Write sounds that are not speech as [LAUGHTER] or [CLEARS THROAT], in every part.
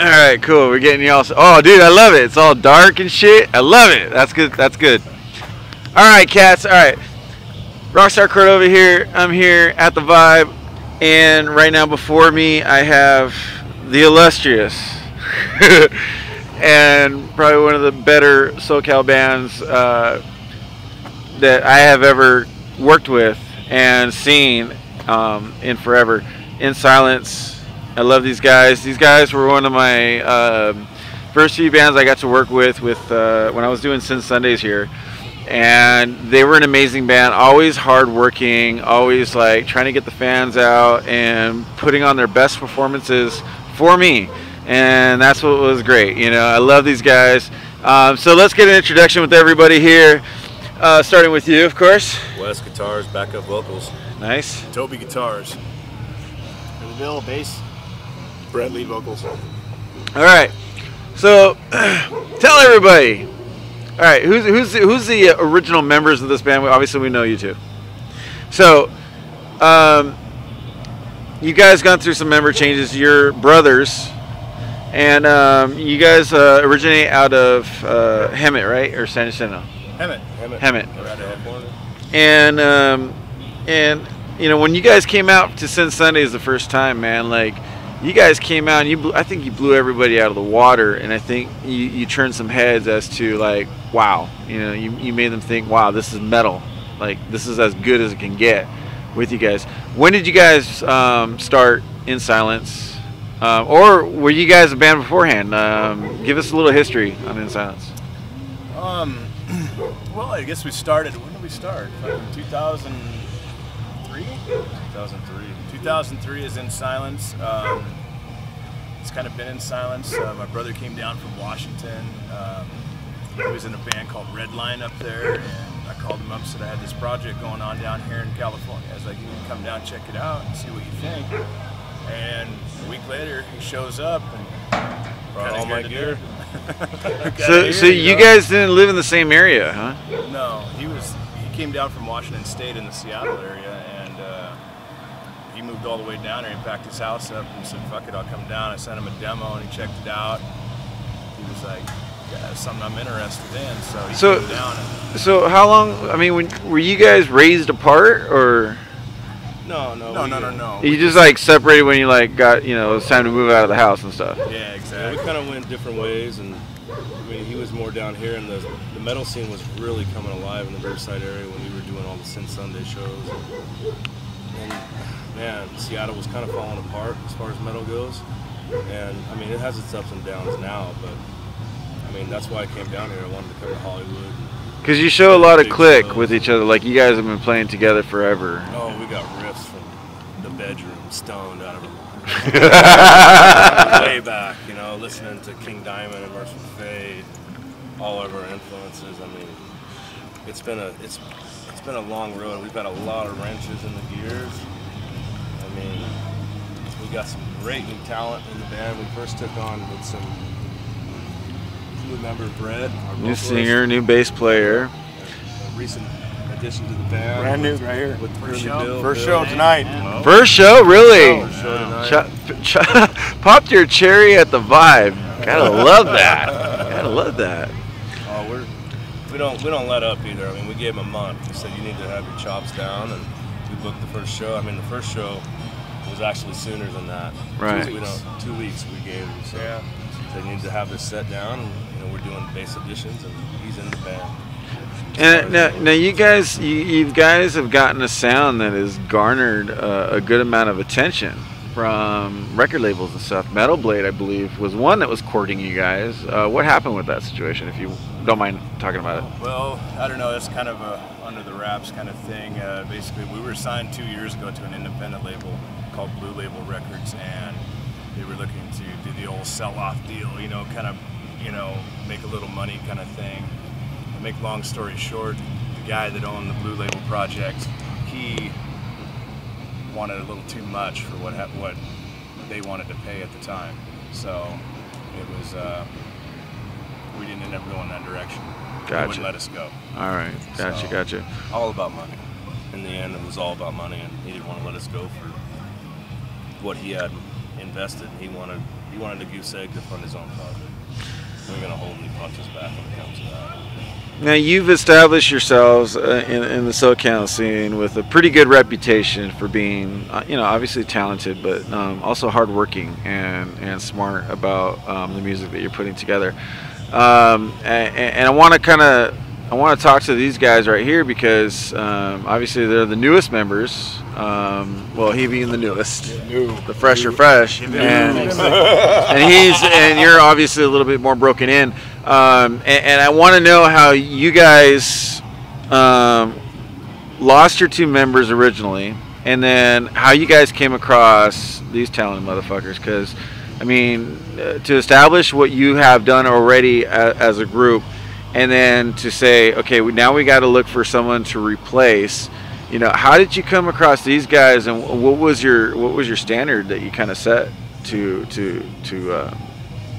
All right, cool. We're getting y'all. Oh, dude, I love it. It's all dark and shit. I love it. That's good. That's good. All right, cats. All right. Rockstar Cordova here. I'm here at the Vibe, and right now before me I have the illustrious [LAUGHS] and probably one of the better SoCal bands uh, that I have ever worked with and seen um, in forever. In Silence. I love these guys. These guys were one of my um first few bands I got to work with with uh, when I was doing Sin Sundays here, and they were an amazing band. Always hardworking, always like trying to get the fans out and putting on their best performances for me, and that's what was great. You know, I love these guys. Um, so let's get an introduction with everybody here, uh, starting with you, of course. Wes guitars, backup vocals. Nice. Toby guitars. Bill bass. Brett lead vocals. All right. So [CLEARS THROAT] tell everybody. All right, who's who's the, who's the uh, original members of this band? Obviously, we know you two. So, um, you guys gone through some member changes. You're brothers, and um, you guys uh, originate out of uh, Hemet, right, or San Jacinto? Hemet. Hemet. Hemet. And um, and you know when you guys came out to Sin Sundays the first time, man, like you guys came out and you blew, I think you blew everybody out of the water, and I think you, you turned some heads as to like, wow, you know, you, you made them think, wow, this is metal, like this is as good as it can get with you guys. When did you guys um, start in Silence, um, or were you guys a band beforehand? Um, give us a little history on In Silence. Um, [CLEARS THROAT] well, I guess we started. When did we start? Like in 2003. 2003. 2003 is in silence. Um, it's kind of been in silence. Uh, my brother came down from Washington. Um, he was in a band called Redline up there, and I called him up and said I had this project going on down here in California. I was like, you need to come down, check it out, and see what you think. And a week later, he shows up and Brought all my gear. [LAUGHS] So, here, so you you know? guys didn't live in the same area, huh? No, he was. He came down from Washington State in the Seattle area, and uh, he moved all the way down there. He packed his house up and said, "Fuck it, I'll come down." I sent him a demo, and he checked it out. He was like, "Yeah, it's something I'm interested in." So he So- came down. And, So how long? I mean, when, were you guys raised apart, or No, no. no, we, no, no, no. you just like separated when you like got you know it was time to move out of the house and stuff? Yeah, Yeah, we kind of went different ways, and I mean, he was more down here, and the the metal scene was really coming alive in the Riverside area when we were doing all the Sin Sunday shows. And, and man, Seattle was kind of falling apart as far as metal goes. And I mean, it has its ups and downs now, but I mean, that's why I came down here. I wanted to come to Hollywood. Because you show a lot of click shows. with each other. Like you guys have been playing together forever. Oh, we got riffs from the bedroom, stoned out of our [LAUGHS] way back, you know, listening to King Diamond and Mercyful Fate, all of our influences. I mean, it's been a it's it's been a long road. We've had a lot of wrenches in the gears. I mean, we got some great new talent in the band. We first took on with some new member Brett, our New vocalist, singer, new bass player. a recent addition to the band. Brand new with- right here. With First show. Bill, First Bill. show tonight. First show, really? First show tonight. Ch- ch- [LAUGHS] popped your cherry at the vibe. Gotta love that. Gotta love that. Oh, we're we don't we don't let up either. I mean, we gave him a month. We said you need to have your chops down, and we booked the first show. I mean, the first show was actually sooner than that. Right. Two, we don't, two weeks we gave him. So Yeah. they need to have this set down. And, you know, we're doing bass additions, and he's in the band. And now, now you guys, you, you guys have gotten a sound that has garnered uh, a good amount of attention from record labels and stuff. Metal Blade, I believe, was one that was courting you guys. Uh, what happened with that situation? If you don't mind talking about it. Well, I don't know. That's kind of a under the wraps kind of thing. Uh, basically, we were signed two years ago to an independent label called Blue Label Records, and they were looking to do the old sell-off deal. You know, kind of, you know, make a little money kind of thing. Make long story short, the guy that owned the Blue Label project, he wanted a little too much for what ha- what they wanted to pay at the time. So it was. Uh, we didn't end up going that direction. They Gotcha. wouldn't let us go. All right, gotcha, So- gotcha. All about money. In the end, it was all about money, and he didn't want to let us go for what he had invested. He wanted he wanted a goose egg to fund his own project. We're gonna hold any punches back when it comes to that. Now you've established yourselves uh, in, in the SoCal scene with a pretty good reputation for being, uh, you know, obviously talented, but um, also hardworking and and smart about um, the music that you're putting together. Um, and, and I want to kind of I want to talk to these guys right here because um, obviously they're the newest members. Um, well, he being the newest, the fresher fresh, and, and he's and you're obviously a little bit more broken in. Um, and, and I want to know how you guys um, lost your two members originally, and then how you guys came across these talented motherfuckers. Because, I mean, uh, to establish what you have done already a, as a group, and then to say, okay, we, now we got to look for someone to replace. You know, how did you come across these guys, and what was your what was your standard that you kind of set to to to uh,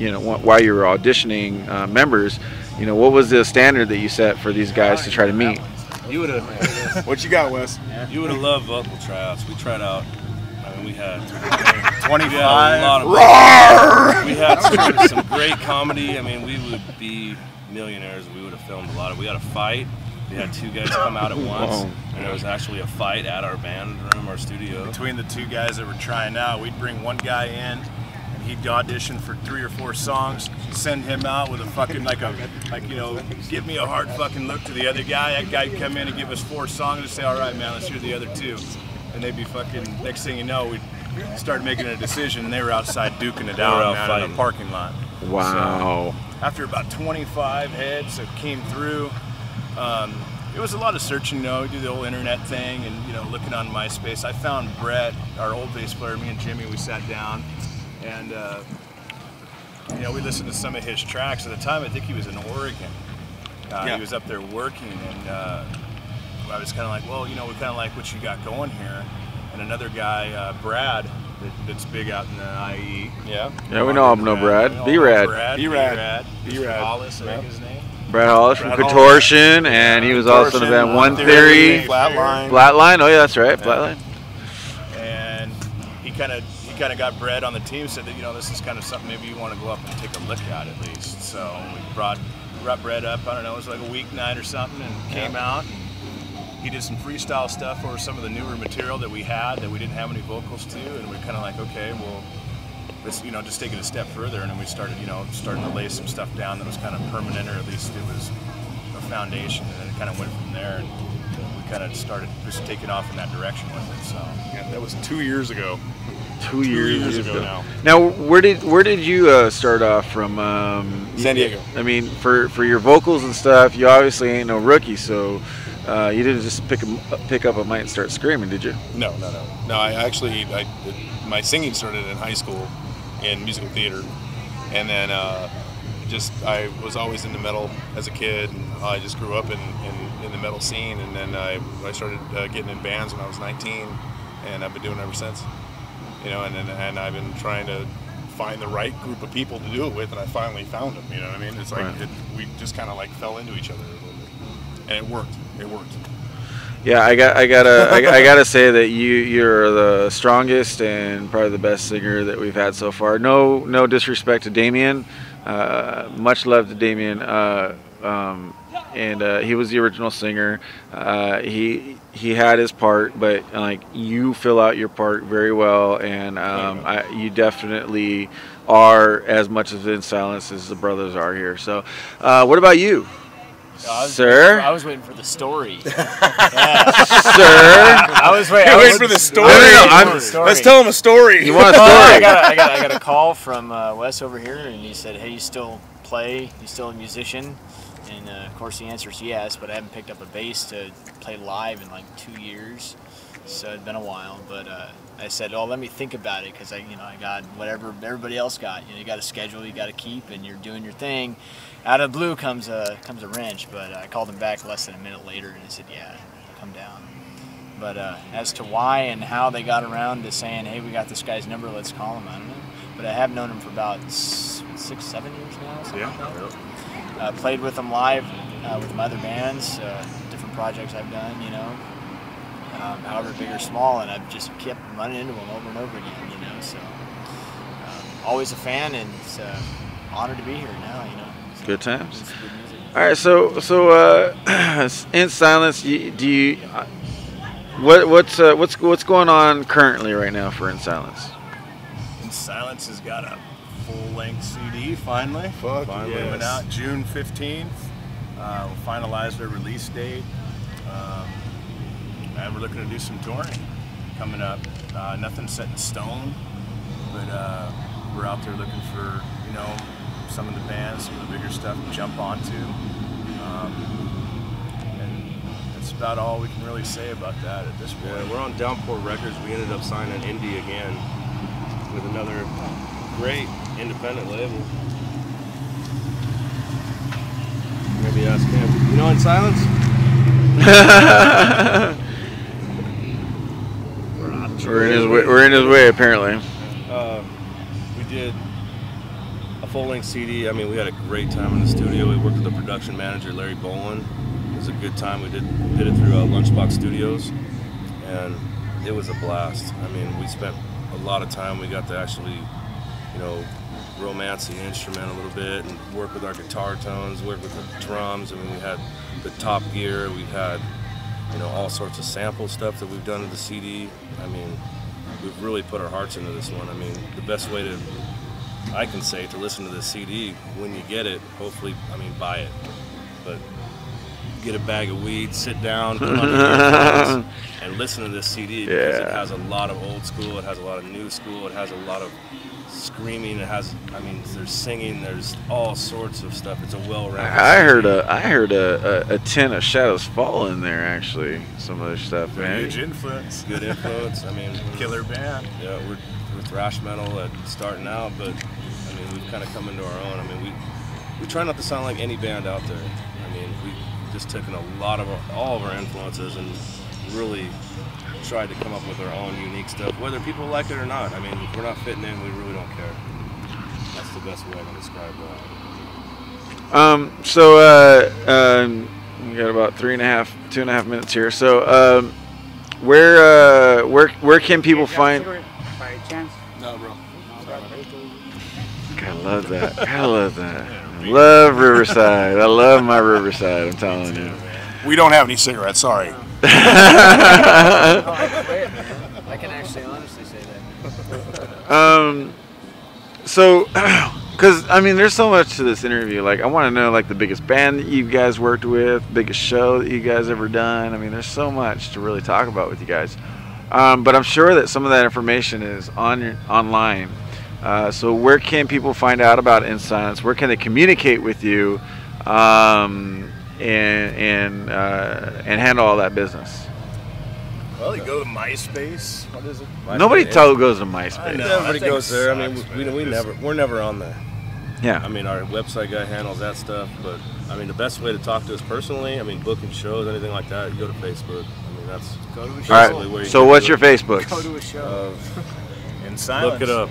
you know while you were auditioning uh, members? You know, what was the standard that you set for these guys to try to meet? You would have [LAUGHS] What you got, Wes? you would have loved vocal tryouts. We tried out. I mean, we had 25. we had a lot of we had some, some great comedy. I mean, we would be millionaires. We would have filmed a lot of. We had a fight. We had two guys come out at once, Whoa. and there was actually a fight at our band room, our studio. Between the two guys that were trying out, we'd bring one guy in, and he'd audition for three or four songs, send him out with a fucking like a like you know, give me a hard fucking look to the other guy. That guy'd come in and give us four songs and say, all right, man, let's hear the other two, and they'd be fucking. Next thing you know, we'd start making a decision, and they were outside duking it out, out man, in a parking lot. Wow. after about 25 heads that came through, um, it was a lot of searching. You know, do the old internet thing, and you know, looking on MySpace. I found Brett, our old bass player. Me and Jimmy, we sat down, and uh, you know, we listened to some of his tracks. At the time, I think he was in Oregon. Uh, Yeah. He was up there working, and uh, I was kind of like, well, you know, we kind of like what you got going here. And another guy, uh, Brad, that, that's big out in the IE. Yeah. Yeah, we know him, no Brad. We all B know Rad. Brad. B-Rad. B-Rad. B-Rad. Hollis, I think his name. Brad Hollis from Brad Hollis. Contortion, and he was also in the band One Theory. Flatline. Flatline. Oh yeah, that's right. Flatline. and he kind of he kind of got Brett on the team. Said that you know this is kind of something maybe you want to go up and take a look at at least. So we brought brought Brett up. I don't know, it was like a weeknight or something, and came out. And he did some freestyle stuff over some of the newer material that we had that we didn't have any vocals to, and we are kind of like, okay, well. Let's you know just take it a step further, and then we started you know starting to lay some stuff down that was kind of permanent, or at least it was a foundation, and then it kind of went from there. And we kind of started just taking off in that direction with it. So Yeah, that was two years ago. Two years, years ago. ago now. Now, where did where did you uh, start off from? Um, San Diego. I mean, for for your vocals and stuff, you obviously ain't no rookie, so uh, you didn't just pick a, pick up a mic and start screaming, did you? No, no, no. No, I actually, I, my singing started in high school in musical theater. And then uh, just, I was always into metal as a kid. And I just grew up in, in, in the metal scene. And then I, I started uh, getting in bands when I was 19. And I've been doing it ever since. You know, and, and, and I've been trying to find the right group of people to do it with. And I finally found them. You know what I mean? It's like, Right. it, we just kind of like fell into each other a little bit. And it worked. It worked. Yeah, I got I gotta I, I gotta say that you you're the strongest and probably the best singer that we've had so far. No no disrespect to Damien, uh, much love to Damien. Uh, um, and uh, he was the original singer. Uh, he he had his part, but like you fill out your part very well, and um, I, you definitely are as much of in silence as the brothers are here. So, uh, what about you, I was sir? For, I was waiting for the story. [LAUGHS] sir, I was waiting. I was waiting for the story? No, no, no, I'm- the story. Let's tell him a story. you want a [LAUGHS] Well, I got, a, I, got, I got a call from uh, Wes over here, and he said, "Hey, you still play? You still a musician?" And uh, of course, the answer is yes. But I haven't picked up a bass to play live in like two years, so it'd been a while. But uh, I said, "Oh, let me think about it," because I, you know, I got whatever everybody else got. You know, you got a schedule you got to keep, and you're doing your thing. Out of blue comes a comes a wrench, but I called him back less than a minute later, and he said, "Yeah, come down." But uh, as to why and how they got around to saying, "Hey, we got this guy's number, let's call him," I don't know. But I have known him for about six, seven years now. something like. Uh, played with them live uh, with my other bands, uh, different projects I've done, you know, um, however big or small, and I've just kept running into them over and over again, you know. So always a fan, and it's uh, honored to be here now. You know, So Good times. good. All right, so so uh, [CLEARS THROAT] in silence, you, do you uh, what what's uh, what's what's going on currently right now for in silence? In Silence has got a full-length CD finally. Fuck finally yes. went out June 15th. Uh, we finalized our release date. Um, and we're looking to do some touring coming up. Uh, nothing set in stone, but uh, we're out there looking for you know some of the bands, some of the bigger stuff to jump onto. Um, and that's about all we can really say about that at this point. Yeah, we're on Downpour Records. We ended up signing Indie again with another great independent label. Maybe ask him. You know, in silence. [LAUGHS] We're in his way. We're in his way apparently. Uh, we did a full-length CD. I mean, we had a great time in the studio. We worked with the production manager, Larry Boland. It was a good time. We did did it through uh, Lunchbox Studios, and it was a blast. I mean, we spent a lot of time. We got to actually, you know, romance the instrument a little bit and work with our guitar tones, work with the drums. I mean, we had the Top Gear. We've had, you know, all sorts of sample stuff that we've done to the CD. I mean, we've really put our hearts into this one. I mean, the best way to, I can say, to listen to the CD when you get it, hopefully, I mean, buy it. But get a bag of weed, sit down, put on your earphones, [LAUGHS] and listen to this CD because it has a lot of old school, it has a lot of new school, it has a lot of screaming, it has, I mean, there's singing, there's all sorts of stuff. It's a well-rounded. I heard a I heard a, a, a tin of Shadows Fall in there actually. Some of the stuff, man. Huge influence. good influence. I mean, Killer band. Yeah, we're, we're thrash metal at starting out, but I mean we've kind of come into our own. I mean we we try not to sound like any band out there. I mean we just taken a lot of our, all of our influences and really tried to come up with our own unique stuff, whether people like it or not. I mean if we're not fitting in, we really don't care. That's the best way I can describe that. Um, so uh, um, we got about three and a half, two and a half minutes here. So um, where uh, where where can people find? By chance? No, bro. I love that. God, I love that. I love Riverside. I love my Riverside. I'm telling you. We don't have any cigarettes. Sorry. I can actually honestly say that. Um, so, [CLEARS THROAT] because I mean, there's so much to this interview. Like, I want to know like the biggest band that you guys worked with, biggest show that you guys ever done. I mean, there's so much to really talk about with you guys. Um, but I'm sure that some of that information is on your, online. Uh, so, where can people find out about In Silence? Where can they communicate with you, um, and and uh, and handle all that business? Well, you go to MySpace. What is it? Nobody MySpace. tell goes to MySpace. know. Everybody goes there. I mean, we, we, we never we're never on there. Yeah. I mean, our website guy handles that stuff, but I mean, the best way to talk to us personally, I mean, booking shows, anything like that, you go to Facebook. I mean, that's Go to a show. basically where you So, what's your. Facebook? Go to a show. Uh, In silence. look it up.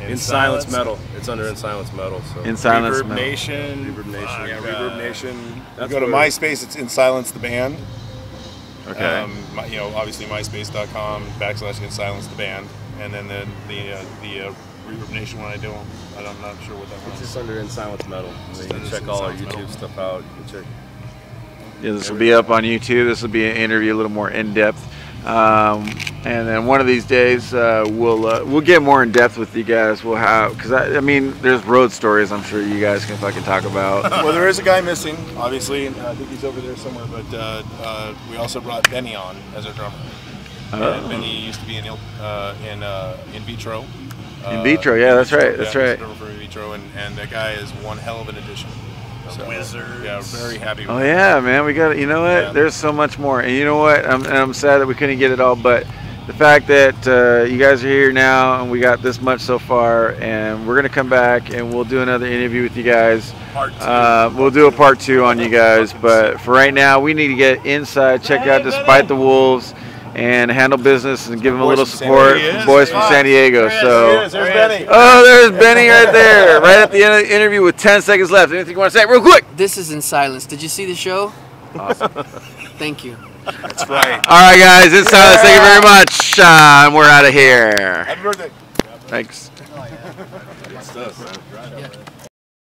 In, silence, metal. It's under In Silence Metal. So In Silence. Reverb Metal. Nation. Reverb Nation. Fuck, Yeah, uh, Reverb Nation. You go to where- MySpace. It's In Silence the band. Okay. Um, my, you know, obviously MySpace.com backslash In Silence the band, and then the the uh, the uh, Reverb Nation when I do them. I'm not sure what that It's one just is. under In Silence Metal. I mean, you can check all our YouTube Metal. stuff out. You can check. Yeah, this will be up on YouTube. This will be an interview a little more in depth, um, and then one of these days uh, we'll uh, we'll get more in depth with you guys. We'll have because I, I mean there's road stories I'm sure you guys can fucking talk about. [LAUGHS] well, there is a guy missing, obviously. and I think he's over there somewhere. But uh, uh, we also brought Benny on as our drummer. Oh. Benny used to be in uh, in uh, in vitro. In Vitro, yeah, that's right, that's yeah, right. drummer for In vitro, and, and that guy is one hell of an addition. So, Wizards. Yeah, very happy. With Oh him. yeah, man, we got it. you know what? Yeah. There's so much more, and you know what? I'm, and I'm sad that we couldn't get it all, but the fact that uh, you guys are here now and we got this much so far, and we're gonna come back and we'll do another interview with you guys. Part two. Uh, we'll do a part two on you guys, but for right now, we need to get inside, check out Despite the Wolves, and handle business and give them a little Boys from San support. Boys from San Diego. So. There's Oh, there's Benny right there, right at the end of the interview with 10 seconds left. Anything you want to say, real quick? This is in silence. Did you see the show? Awesome. [LAUGHS] Thank you. That's right. All right, guys, it's silence. Thank you very much. Uh, and we're out of here. Happy birthday. Thanks.